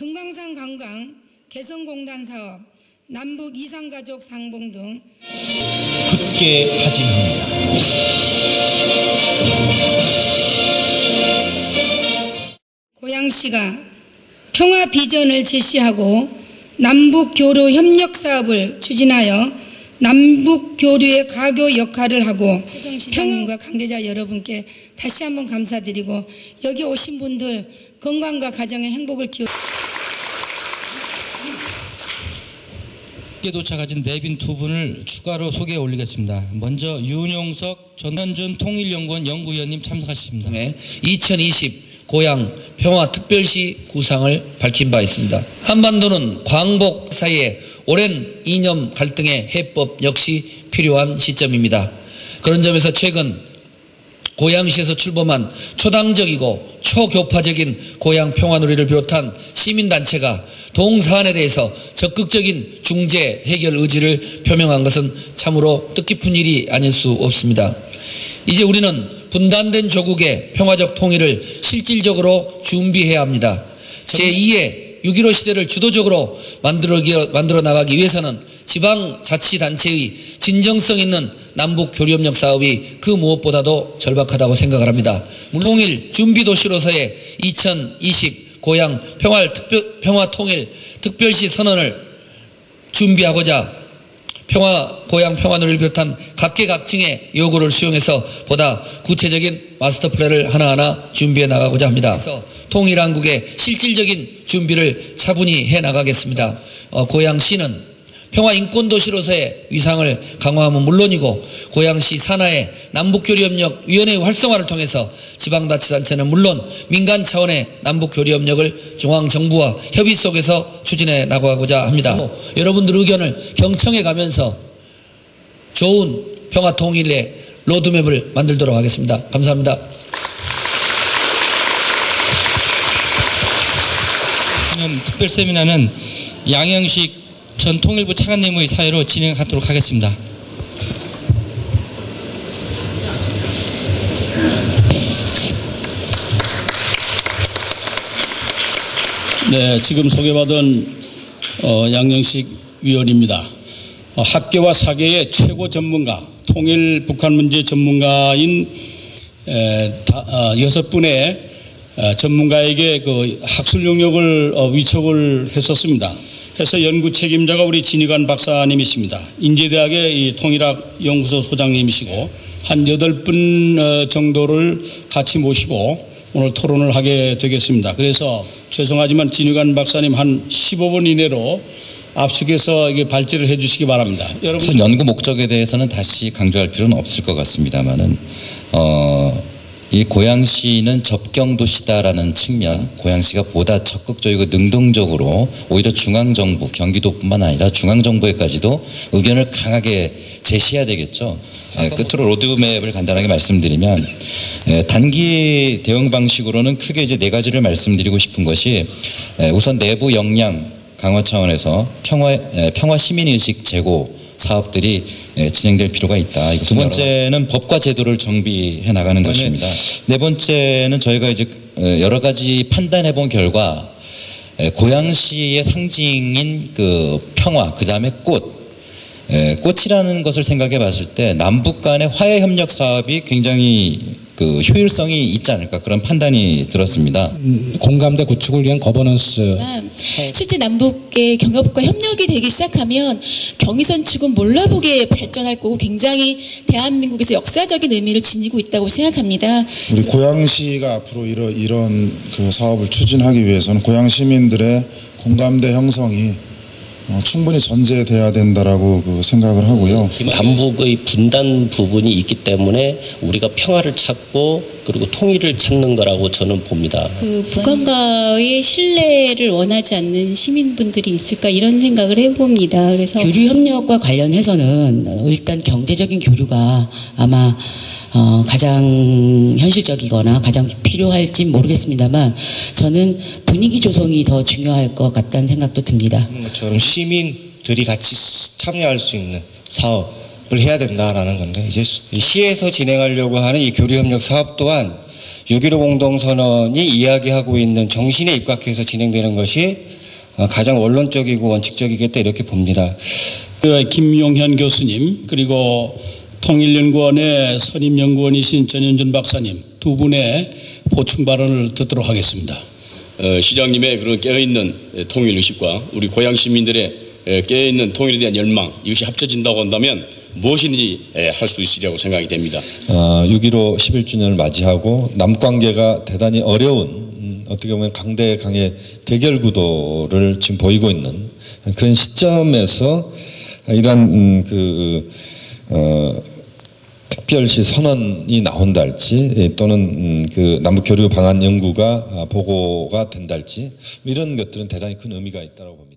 금강산 관광 개성공단 사업 남북 이산가족 상봉 등 굳게 타진합니다. 고양시가 평화 비전을 제시하고 남북 교류 협력 사업을 추진하여 남북 교류의 가교 역할을 하고 평양과 관계자 여러분께 다시 한번 감사드리고 여기 오신 분들 건강과 가정의 행복을 기원. 늦게 도착하신 내빈 두 분을 추가로 소개해 올리겠습니다. 먼저 윤용석 전현준 통일연구원 연구위원님 참석하십니다. 네, 2020 고향 평화 특별시 구상을 밝힌 바 있습니다. 한반도는 광복 사이에 오랜 이념 갈등의 해법 역시 필요한 시점입니다. 그런 점에서 최근 고양시에서 출범한 초당적이고 초교파적인 고향 평화놀이를 비롯한 시민단체가 동사안에 대해서 적극적인 중재 해결 의지를 표명한 것은 참으로 뜻깊은 일이 아닐 수 없습니다. 이제 우리는 분단된 조국의 평화적 통일을 실질적으로 준비해야 합니다. 제2의 6.15 시대를 주도적으로 만들어, 만들어 나가기 위해서는 지방자치단체의 진정성 있는 남북 교류협력 사업이 그 무엇보다도 절박하다고 생각을 합니다. 통일 준비도시로서의 2020 고향 평화, 특별, 평화 통일 특별시 선언을 준비하고자 평화 고향 평화를 비롯한 각계각층의 요구를 수용해서 보다 구체적인 마스터 플랜을 하나하나 준비해 나가고자 합니다. 그래서 통일한국의 실질적인 준비를 차분히 해 나가겠습니다. 어, 고양시는 평화 인권 도시로서의 위상을 강화하면 물론이고 고양시 산하의 남북교류협력 위원회 활성화를 통해서 지방자치단체는 물론 민간 차원의 남북교류협력을 중앙정부와 협의 속에서 추진해 나가고자 합니다. 여러분들 의견을 경청해 가면서 좋은 평화 통일의 로드맵을 만들도록 하겠습니다. 감사합니다. 특별 세미나는 양영식 전 통일부 차관님의 사회로 진행하도록 하겠습니다. 네, 지금 소개받은 어, 양영식 위원입니다. 어, 학계와 사계의 최고 전문가, 통일 북한 문제 전문가인 에, 다, 어, 여섯 분의 어, 전문가에게 그 학술 용역을 어, 위촉을 했었습니다. 해서 연구 책임자가 우리 진희관 박사님이십니다. 인제대학의 이 통일학 연구소 소장님이시고 한 여덟 분 어, 정도를 같이 모시고 오늘 토론을 하게 되겠습니다. 그래서 죄송하지만 진유관 박사님 한 15분 이내로 압축해서 이게 발제를 해 주시기 바랍니다. 여러분 연구 목적에 대해서는 다시 강조할 필요는 없을 것 같습니다만은 어, 이 고양시는 접경 도시다라는 측면, 고양시가 보다 적극적이고 능동적으로 오히려 중앙 정부, 경기도뿐만 아니라 중앙 정부에까지도 의견을 강하게 제시해야 되겠죠. 예, 끝으로 로드맵을 간단하게 말씀드리면 예, 단기 대응 방식으로는 크게 이제 네 가지를 말씀드리고 싶은 것이 예, 우선 내부 역량 강화 차원에서 평화 예, 평화 시민 의식 제고 사업들이 예, 진행될 필요가 있다. 두 번째는 법과 제도를 정비해 나가는 것입니다. 네 번째는 저희가 이제 어, 여러 가지 판단해 본 결과 예, 고양시의 상징인 그 평화, 그 다음에 꽃, 예, 곳이라는 것을 생각해 봤을 때 남북 간의 화해 협력 사업이 굉장히 그 효율성이 있지 않을까 그런 판단이 들었습니다. 공감대 구축을 위한 거버넌스 실제 남북의 경협과 협력이 되기 시작하면 경의선 축은 몰라보게 발전할 거고 굉장히 대한민국에서 역사적인 의미를 지니고 있다고 생각합니다. 우리 고양시가 앞으로 이런 이런 그 사업을 추진하기 위해서는 고양 시민들의 공감대 형성이 어, 충분히 전제돼야 된다라고 그 생각을 하고요. 남북의 분단 부분이 있기 때문에 우리가 평화를 찾고 그리고 통일을 찾는 거라고 저는 봅니다. 그 북한과의 신뢰를 원하지 않는 시민분들이 있을까 이런 생각을 해봅니다. 그래서 교류 협력과 관련해서는 일단 경제적인 교류가 아마 어, 가장 현실적이거나 가장 필요할지 모르겠습니다만 저는 분위기 조성이 더 중요할 것 같다는 생각도 듭니다. 것처럼 시민들이 같이 참여할 수 있는 사업을 해야 된다라는 건데 이제 시에서 진행하려고 하는 이 교류협력 사업 또한 6.15 공동선언이 이야기하고 있는 정신에 입각해서 진행되는 것이 어, 가장 원론적이고 원칙적이겠다 이렇게 봅니다. 그 김용현 교수님 그리고 통일연구원의 선임연구원이신 전현준 박사님 두 분의 보충 발언을 듣도록 하겠습니다. 어, 시장님의 그런 깨어있는 통일 의식과 우리 고향 시민들의 에, 깨어있는 통일에 대한 열망 이것이 합쳐진다고 한다면 무엇이든지 할 수 있으리라고 생각이 됩니다. 어, 6.15 11주년을 맞이하고 남관계가 대단히 어려운 음, 어떻게 보면 강대 강의 대결 구도를 지금 보이고 있는 그런 시점에서 이런 음, 그 어, 특별시 선언이 나온달지 예, 또는 음, 그 남북 교류 방안 연구가 아, 보고가 된달지 이런 것들은 대단히 큰 의미가 있다고 봅니다.